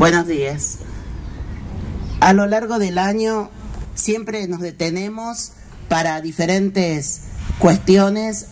Buenos días. A lo largo del año siempre nos detenemos para diferentes cuestiones